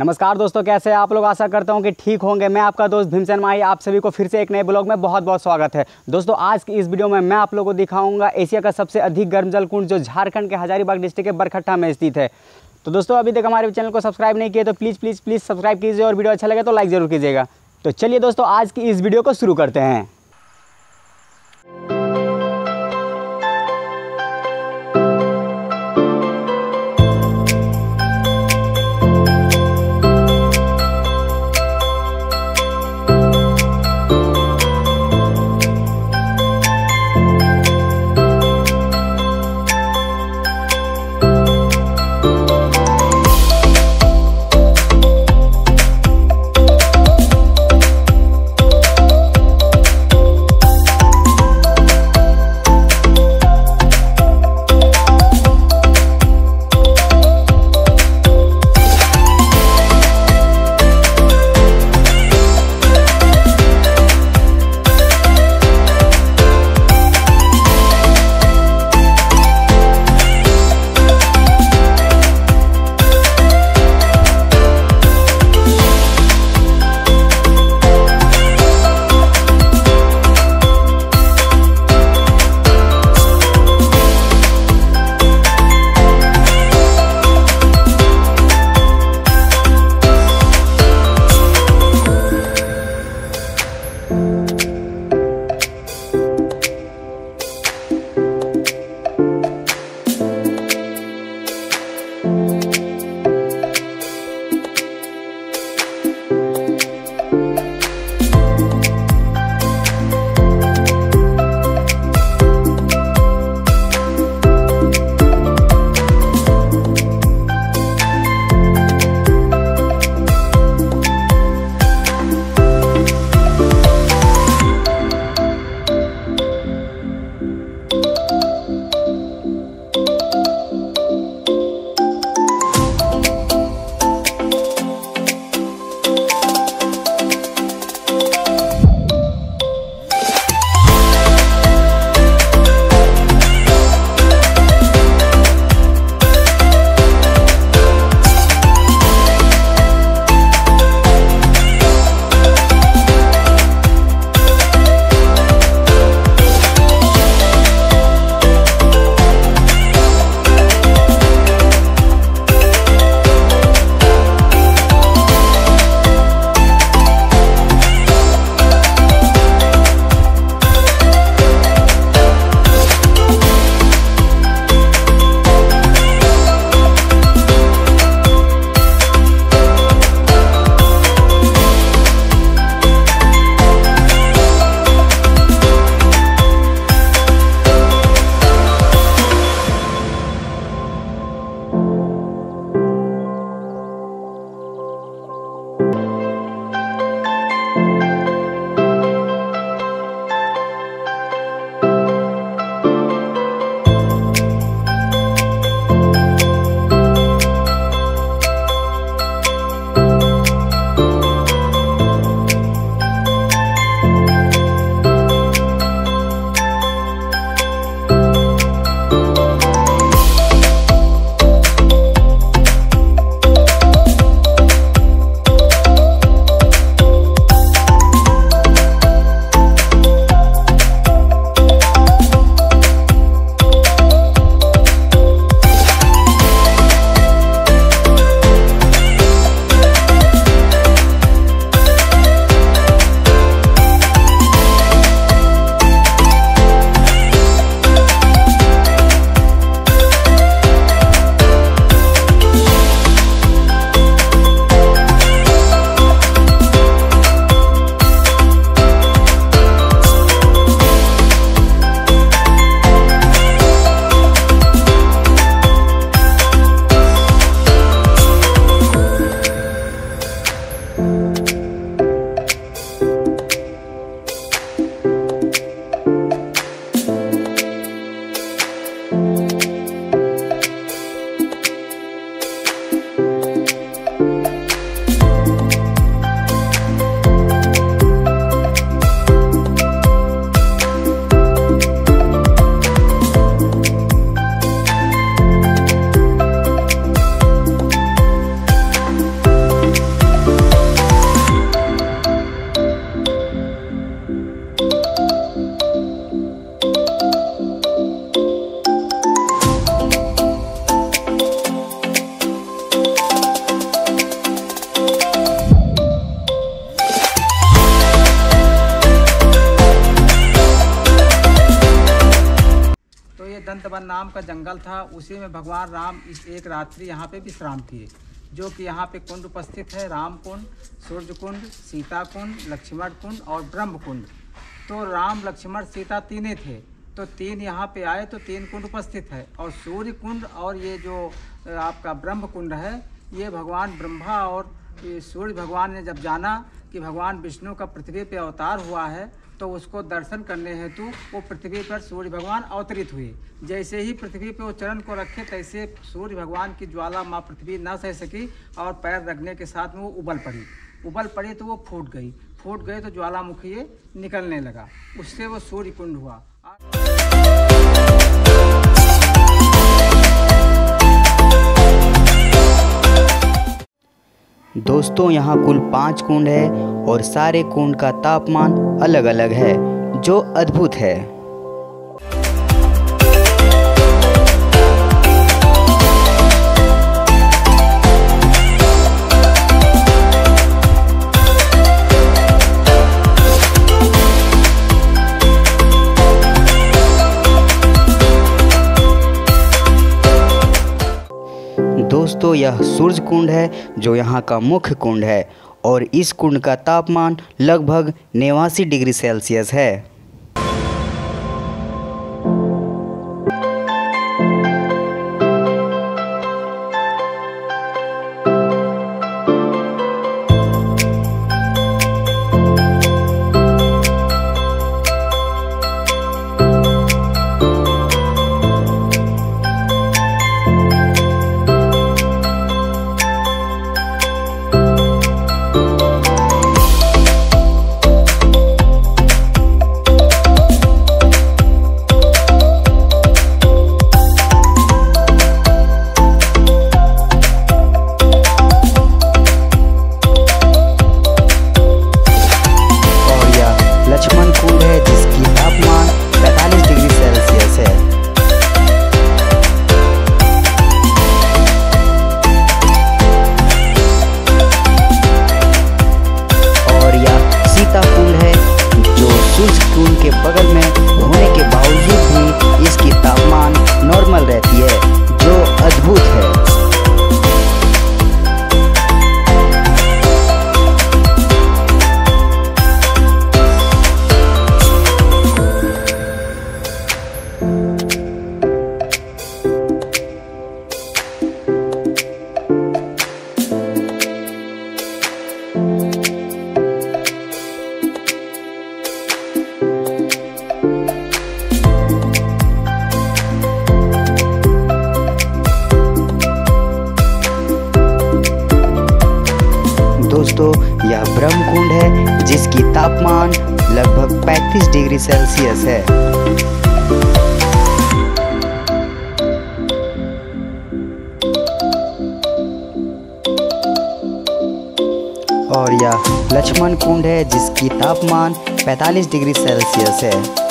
नमस्कार दोस्तों, कैसे आप लोग? आशा करता हूँ कि ठीक होंगे। मैं आपका दोस्त भीमसेन माही, आप सभी को फिर से एक नए ब्लॉग में बहुत बहुत स्वागत है। दोस्तों, आज की इस वीडियो में मैं आप लोगों को दिखाऊँगा एशिया का सबसे अधिक गर्म जल कुंड जो झारखंड के हजारीबाग डिस्ट्रिक्ट के बरखट्टा में स्थित है। तो दोस्तों, अभी तक हमारे चैनल को सब्सक्राइब नहीं किया तो प्लीज़ प्लीज़ प्लीज़ सब्सक्राइब कीजिए और वीडियो अच्छा लगे तो लाइक ज़रूर कीजिएगा। तो चलिए दोस्तों, आज की इस वीडियो को शुरू करते हैं। नाम का जंगल था, उसी में भगवान राम इस एक रात्रि यहाँ पे विश्राम किए, जो कि यहाँ पे कुंड उपस्थित है राम कुंड सूर्य कुंड सीता कुंड लक्ष्मण कुंड और ब्रह्म कुंड तो राम, लक्ष्मण, सीता तीनों थे तो तीन यहाँ पे आए तो तीन कुंड उपस्थित है। और सूर्य कुंड और ये जो आपका ब्रह्म कुंड है, ये भगवान ब्रह्मा और सूर्य भगवान ने जब जाना कि भगवान विष्णु का पृथ्वी पे अवतार हुआ है तो उसको दर्शन करने हेतु वो पृथ्वी पर सूर्य भगवान अवतरित हुए। जैसे ही पृथ्वी पर वो चरण को रखे, तैसे सूर्य भगवान की ज्वाला माँ पृथ्वी न सह सकी और पैर रखने के साथ में वो उबल पड़ी। उबल पड़ी तो वो फूट गई। फूट गई तो ज्वालामुखी निकलने लगा। उससे वो सूर्य कुंड हुआ। दोस्तों, यहाँ कुल पाँच कुंड है और सारे कुंड का तापमान अलग अलग है, जो अद्भुत है। दोस्तों यह सूर्य कुंड है, जो यहाँ का मुख्य कुंड है, और इस कुंड का तापमान लगभग नवासी डिग्री सेल्सियस है। तापमान लगभग 35 डिग्री सेल्सियस है। और यह लक्ष्मण कुंड है जिसकी तापमान 45 डिग्री सेल्सियस है।